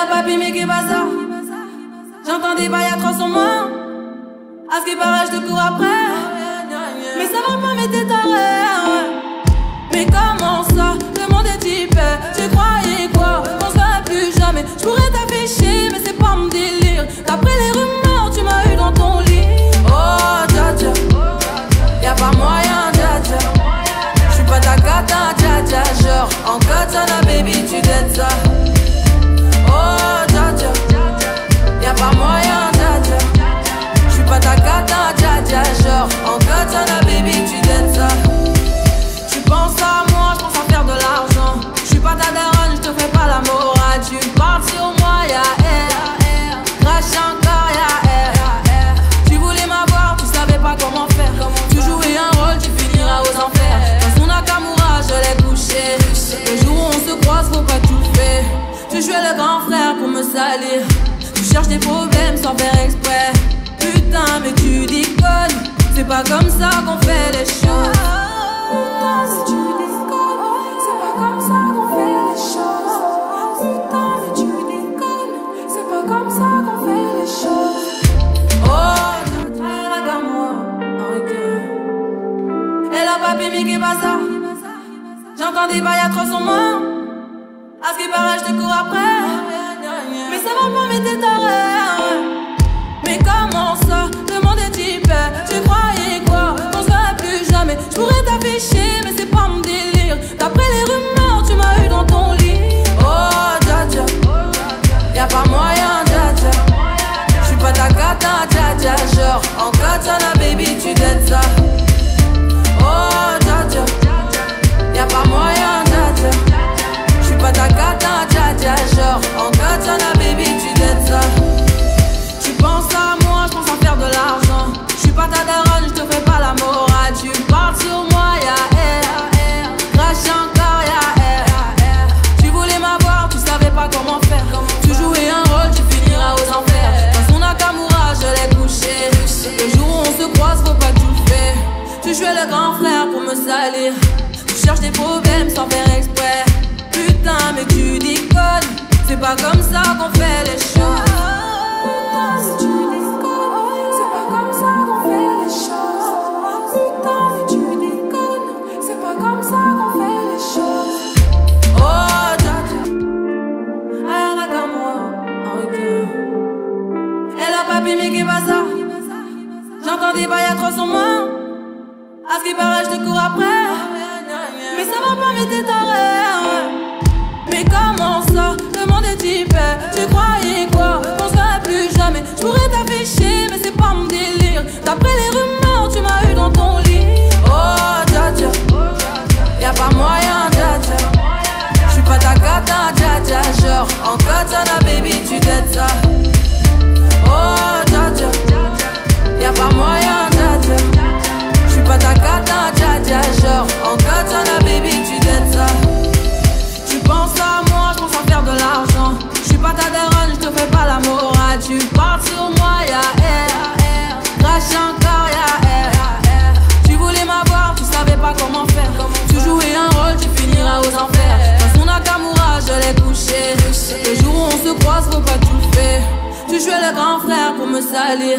Hello papi, mais qui ça? J'entends des bails à 300 mois. À ce qui paraît, je te cours après. Mais ça va pas, mais t'es pas comme ça qu'on fait les choses. Putain, si tu déconnes, c'est pas comme ça qu'on fait les choses. Putain, mais tu déconnes, c'est pas comme ça qu'on fait les choses. Oh, regarde-moi, ok. Et là, papi, mais qui ça J'entends des bails à 300 mois. À ce qui paraît, je te cours après. Mais ça va pas, mais t'es. Plus jamais. Je Tu jouais le grand frère pour me salir. Tu cherches des problèmes sans faire exprès. Putain, mais tu déconnes. C'est pas comme ça qu'on fait les choses. Putain, si tu déconnes, c'est pas comme ça qu'on fait les choses. Putain, mais tu déconnes, c'est pas comme ça qu'on fait les choses. Oh, dja dja, ah, regarde-moi, ok. Et là, papi, mais qui ça J'entends des bails à 300 mois. À ce qui paraît, je te cours après. Mais ça va pas, mais t'es taré. Mais comment ça? Le monde est. Tu croyais quoi? On se plus jamais. Je pourrais ta daronne, je te fais pas la morale. Tu parles sur moi, y'a air. Crash encore, y'a air. Tu voulais m'avoir, tu savais pas comment faire. Tu jouais un rôle, tu finiras aux enfers. Dans son Nakamura, je l'ai couché. Le jour où on se croise, faut pas tout faire. Tu jouais le grand frère pour me salir.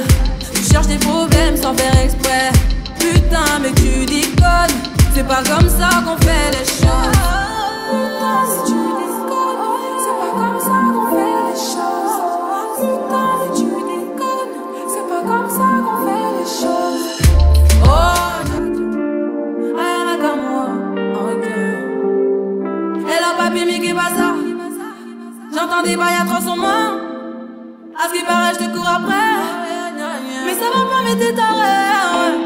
Tu cherches des problèmes sans faire exprès. Putain, mais tu déconnes. C'est pas comme ça qu'on fait les choses. Putain, si tu Des bails à 300 mois. À ce qui paraît, je te cours après. Mais ça va pas, mais t'es taré.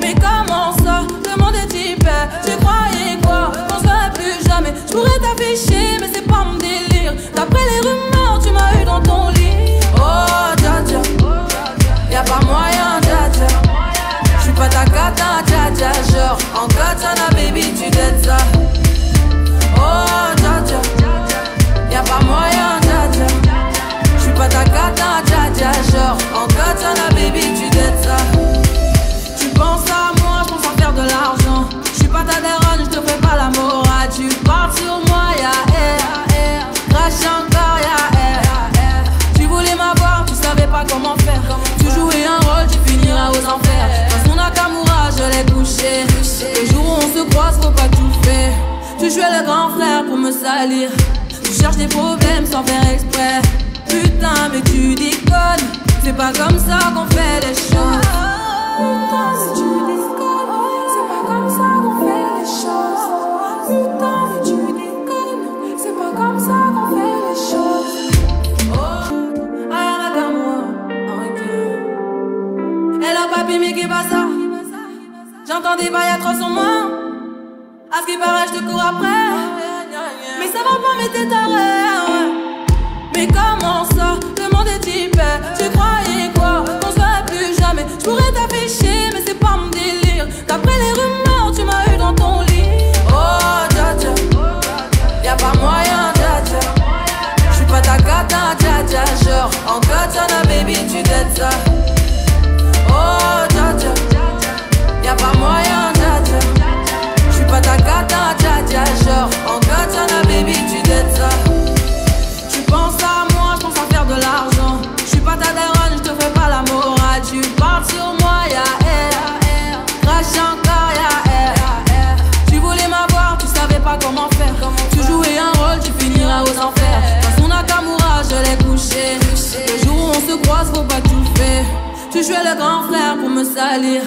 Mais comment ça Le monde est type. Tu croyais quoi? On se plus jamais. Je pourrais t'afficher, mais c'est pas mon délire. D'après les rumeurs, tu m'as eu dans ton lit. Jouais le grand frère pour me salir. Tu cherches des problèmes sans faire exprès. Putain, mais tu déconnes. C'est pas comme ça qu'on fait les choses. Putain, mais tu déconnes. C'est pas comme ça qu'on fait les choses. Putain, mais tu déconnes. C'est pas comme ça qu'on fait les choses. Oh, arrête à moi. Ok. Hello, papi, mais qu'est pas ça? J'entends des bails atroces sur moi. Ce qui paraît, je te cours après. Mais ça va pas, mais t'es taré. Mais comment faut pas tout. Tu jouais le grand frère pour me salir.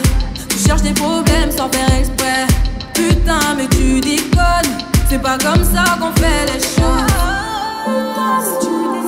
Tu cherches des problèmes sans faire exprès. Putain, mais tu déconnes. C'est pas comme ça qu'on fait les choses. Tu.